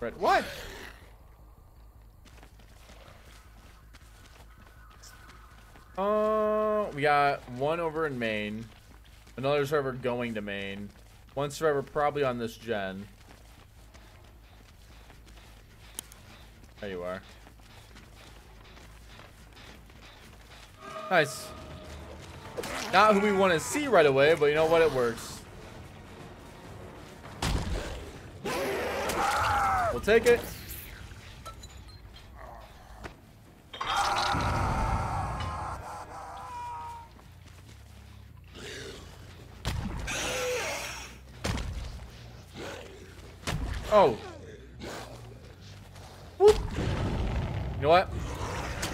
Right. What? Uh, we got one over in Maine. Another server going to Maine. One server probably on this gen. There you are. Nice. Not who we want to see right away, but you know what? It works. Take it. Oh. Whoop. You know what?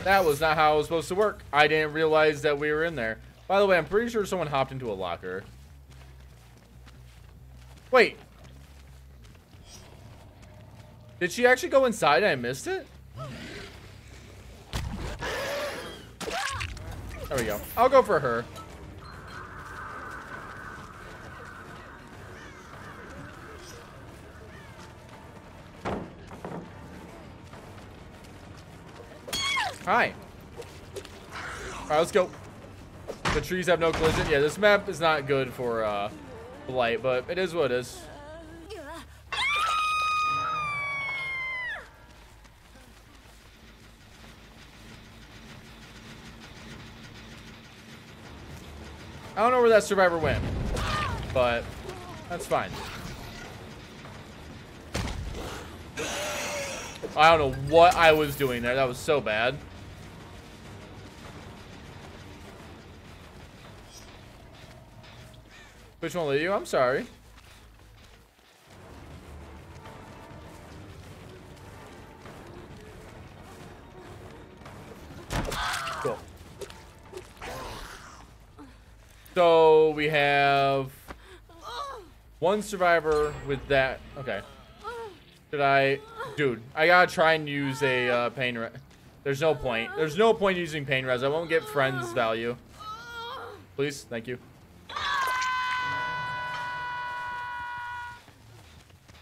That was not how it was supposed to work. I didn't realize that we were in there. By the way, I'm pretty sure someone hopped into a locker. Wait. Did she actually go inside I missed it? There we go. I'll go for her. Hi. Alright, let's go. The trees have no collision. Yeah, this map is not good for uh, Blight, but it is what it is. That survivor went, but that's fine. I don't know what I was doing there. That was so bad. Which one will you? I'm sorry. One survivor with that. Okay. Did I, dude? I gotta try and use a uh, pain. There's no point. There's no point using pain res. I won't get friends value. Please, thank you.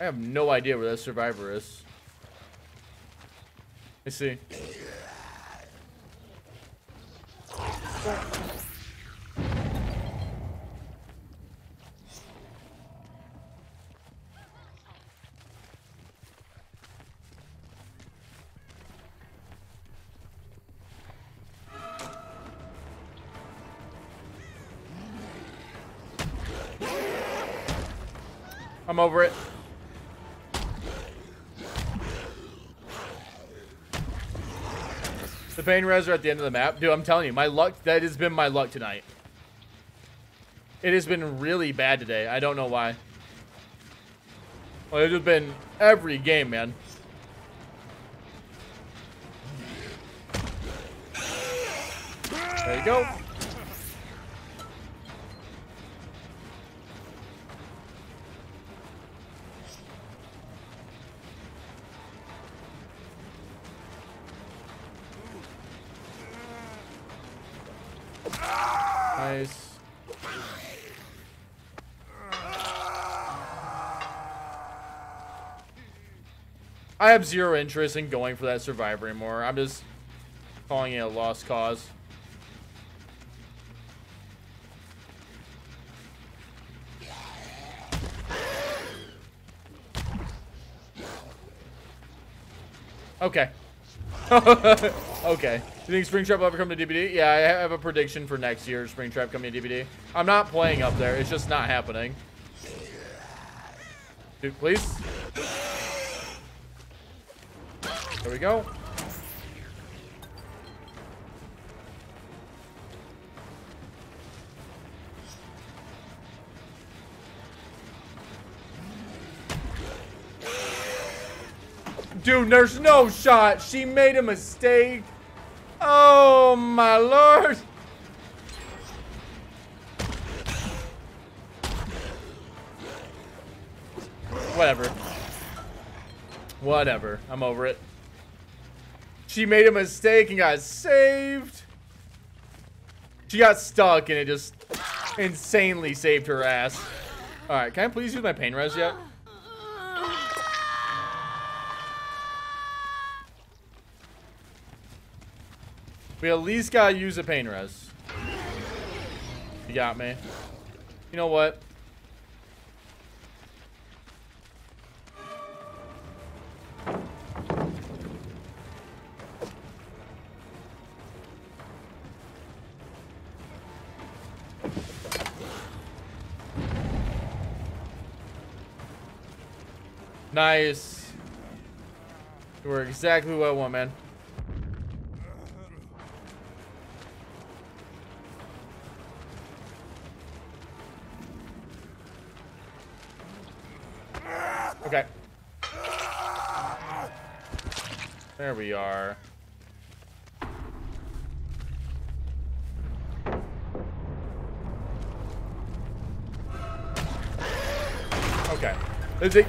I have no idea where that survivor is. I see. Over it. The pain res are at the end of the map. Dude, I'm telling you, my luck, that has been my luck tonight. It has been really bad today. I don't know why. Well, it has been every game, man. There you go. I have zero interest in going for that survivor anymore. I'm just calling it a lost cause. Okay. okay. Do you think Springtrap will ever come to DBD? Yeah, I have a prediction for next year, Springtrap coming to DBD. I'm not playing up there. It's just not happening. Dude, please. There we go. Dude, there's no shot. She made a mistake. Oh, my lord. Whatever. Whatever. I'm over it. She made a mistake and got saved. She got stuck and it just insanely saved her ass. All right, can I please use my pain res yet? We at least gotta use a pain res. You got me. You know what? Nice. You were exactly what I want, man. Okay. There we are.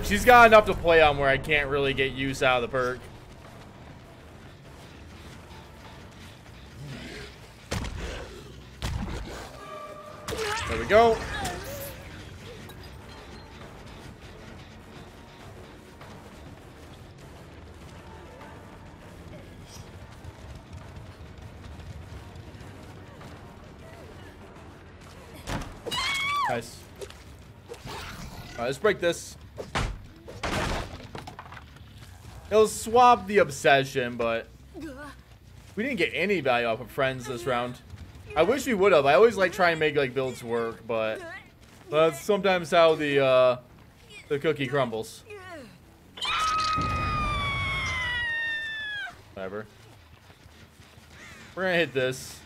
She's got enough to play on where I can't really get use out of the perk. There we go. Nice. Alright, let's break this. It'll swap the obsession, but we didn't get any value off of friends this round. I wish we would have. I always like try and make like builds work, but that's sometimes how the uh, the cookie crumbles. Whatever. We're gonna hit this.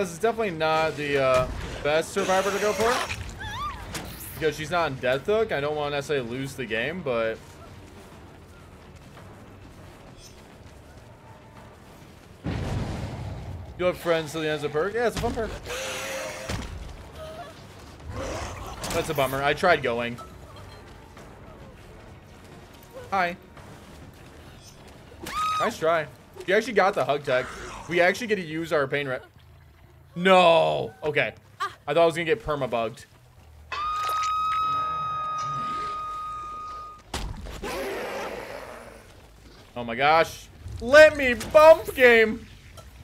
This is definitely not the uh, best survivor to go for. Because she's not in Death Hook. I don't want to necessarily lose the game, but... You have friends till the end of the perk? Yeah, it's a fun perk. That's a bummer. I tried going. Hi. Nice try. You actually got the hug tech. We actually get to use our pain res. No. Okay. I thought I was going to get perma-bugged. Oh my gosh. Let me bump game.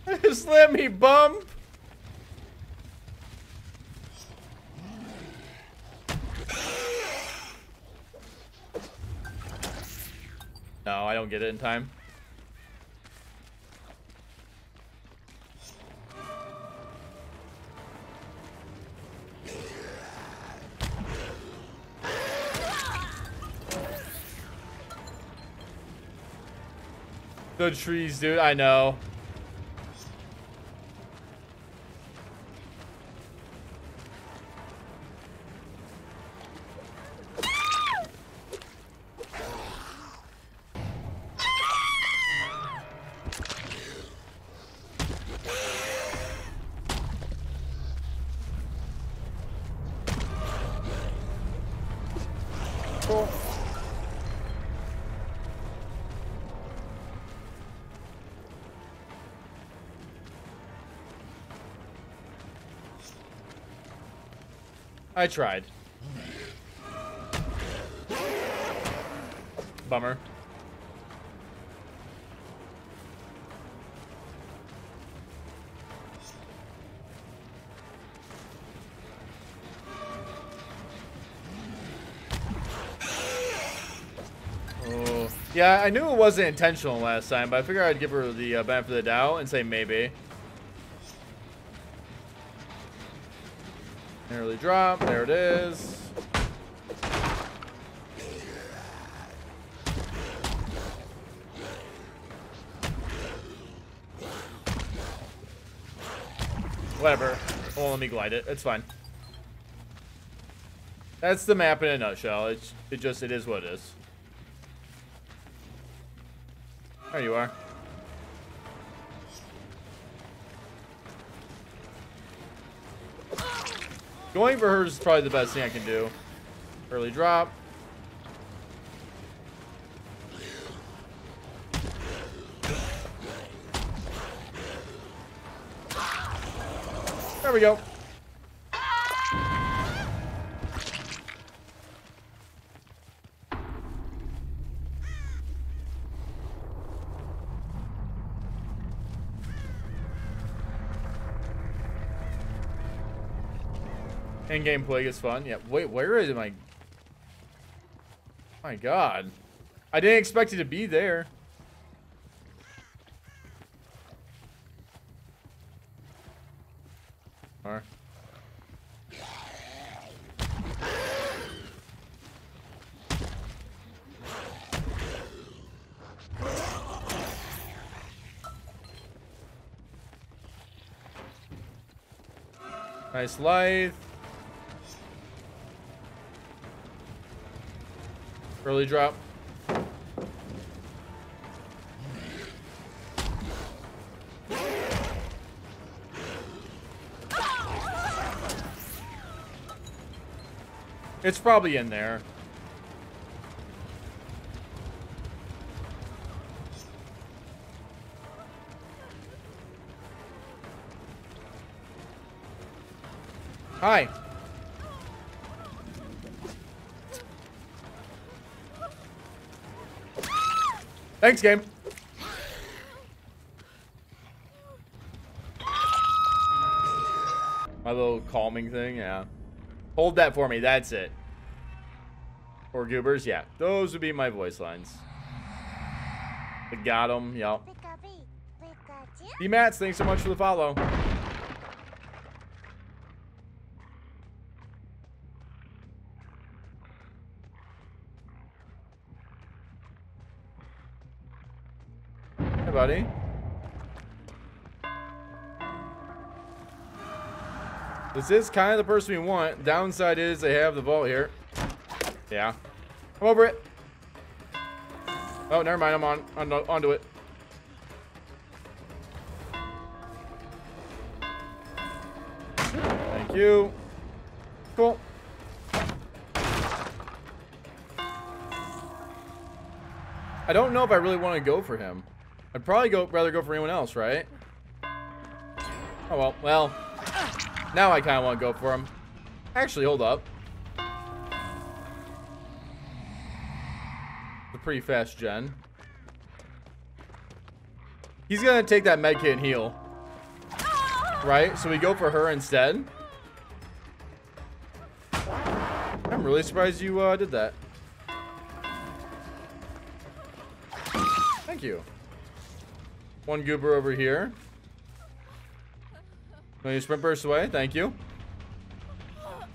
Just let me bump. No, I don't get it in time. The trees, dude. I know. Cool. I tried. Bummer. Oh. Yeah, I knew it wasn't intentional last time, but I figured I'd give her the uh, benefit of the doubt and say maybe. Early drop. There it is. Whatever. Well, let me glide it. It's fine. That's the map in a nutshell. It's it just it is what it is. There you are. Going for hers is probably the best thing I can do. Early drop. There we go. In-game is fun. Yeah. Wait, where is my... My god. I didn't expect it to be there. Alright. Nice life. Early drop. It's probably in there. Hi. Thanks, game. My little calming thing, yeah. Hold that for me, that's it. Or goobers, yeah. Those would be my voice lines. I got him, yep. D-Mats, thanks so much for the follow. Buddy. This is kind of the person we want. Downside is they have the vault here. Yeah. I'm over it. Oh, never mind. I'm on, on onto it. Thank you. Cool. I don't know if I really want to go for him. I'd probably go rather go for anyone else, right? Oh well. Well, now I kind of want to go for him. Actually, hold up. a pretty fast gen. He's gonna take that medkit and heal. Right? So we go for her instead. I'm really surprised you uh, did that. Thank you. One goober over here. Can you sprint burst away? Thank you.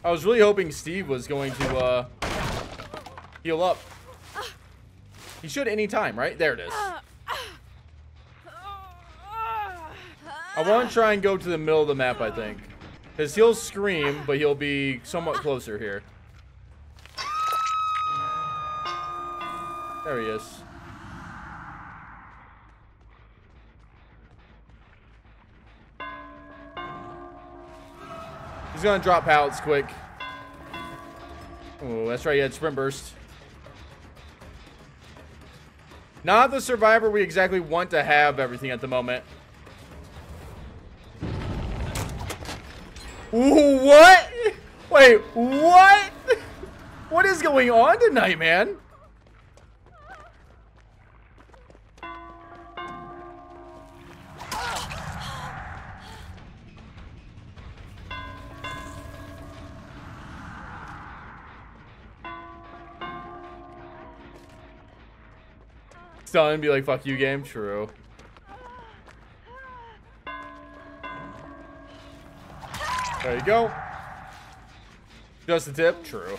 I was really hoping Steve was going to uh, heal up. He should any time, right? There it is. I want to try and go to the middle of the map, I think. Because he'll scream, but he'll be somewhat closer here. There he is. He's gonna drop pallets quick. Oh, that's right, he had sprint burst. Not the survivor we exactly want to have everything at the moment. What? Wait, what? What is going on tonight, man? Stun be like, fuck you, game. True. There you go. Just a tip. True.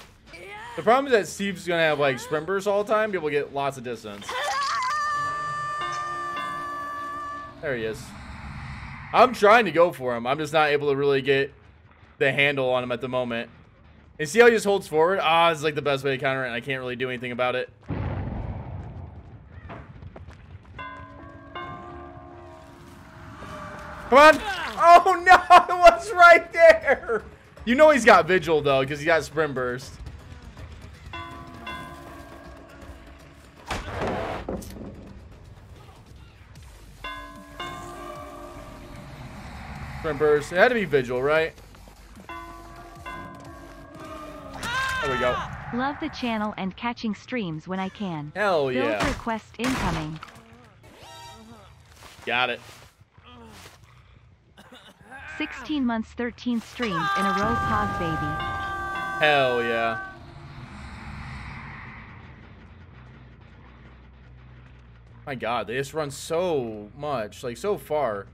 The problem is that Steve's gonna have like sprint bursts all the time. People get lots of distance. There he is. I'm trying to go for him. I'm just not able to really get the handle on him at the moment. And see how he just holds forward? Ah, it's like the best way to counter it, and I can't really do anything about it. Come on. Oh, no. It was right there. You know he's got Vigil, though, because he got Sprint Burst. Sprint burst. It had to be Vigil, right? There we go. Love the channel and catching streams when I can. Hell yeah. Build request incoming. Got it. 16 months 13 streams in a row pog baby. Hell yeah. My god, they just run so much, like so far.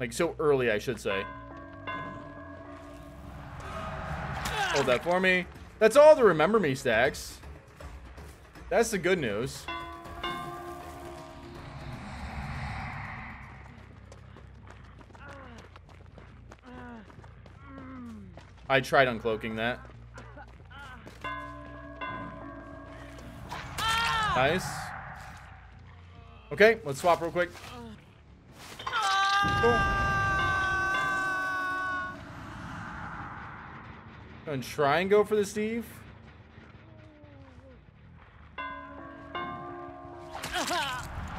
Like so early, I should say. Hold that for me. That's all the remember me stacks. That's the good news. I tried uncloaking that. Nice. Okay, let's swap real quick. Cool. And try and go for the Steve.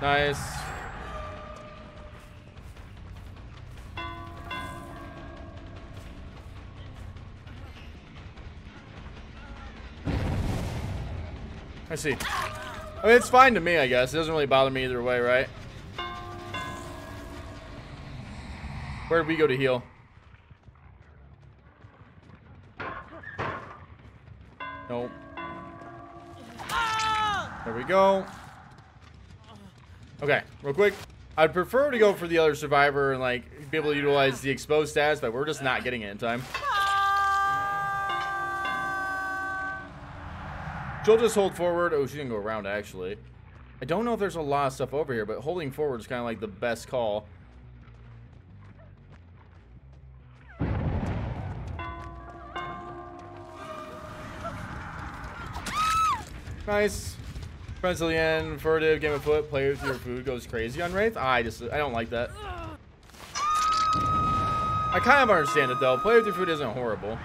Nice. See. I mean, it's fine to me, I guess. It doesn't really bother me either way, right? Where did we go to heal? Nope. There we go. Okay, real quick. I'd prefer to go for the other survivor and like be able to utilize the exposed stats, but we're just not getting it in time. She'll just hold forward. Oh, she didn't go around actually. I don't know if there's a lot of stuff over here, but holding forward is kind of like the best call. Nice. Friends till the end, furtive, game afoot, play with your food, goes crazy on Wraith. I just, I don't like that. I kind of understand it though. Play with your food isn't horrible.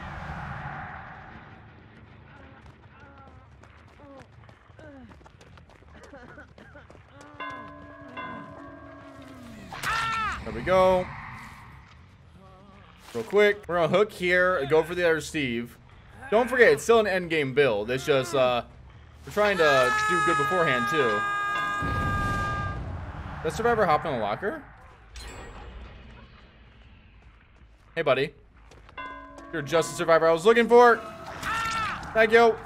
There we go. Real quick, we're gonna hook here, go for the other Steve. Don't forget, it's still an end game build. It's just, uh, we're trying to do good beforehand, too. Does Survivor hop in the locker? Hey, buddy. You're just the Survivor I was looking for. Thank you.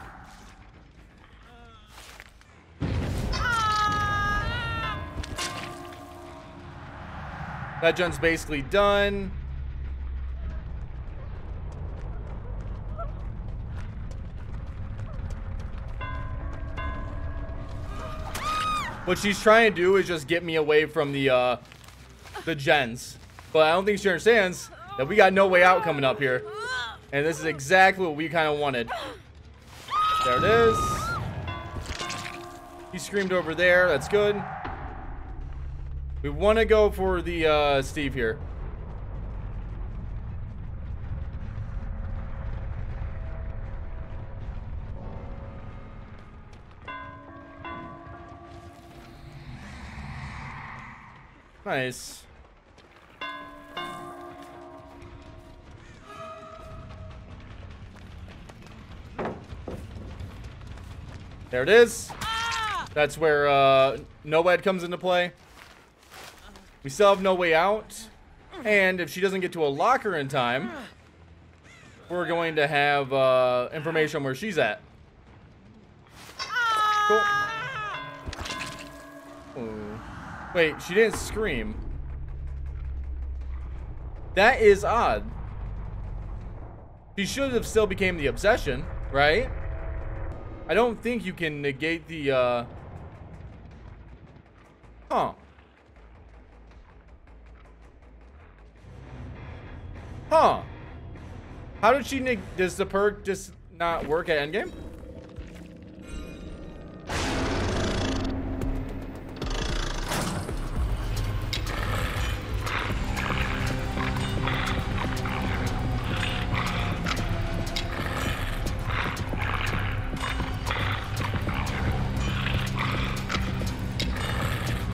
That gen's basically done. What she's trying to do is just get me away from the uh, the gens. But I don't think she understands that we got no way out coming up here. And this is exactly what we kind of wanted. There it is. He screamed over there. That's good. We want to go for the uh, Steve here. Nice. There it is. That's where uh, NOED comes into play. We still have no way out. And if she doesn't get to a locker in time, we're going to have uh, information on where she's at. Cool. Ooh. Wait, she didn't scream. That is odd. She should have still became the obsession, right? I don't think you can negate the, uh... Huh. Huh. How did she Does the perk just not work at endgame?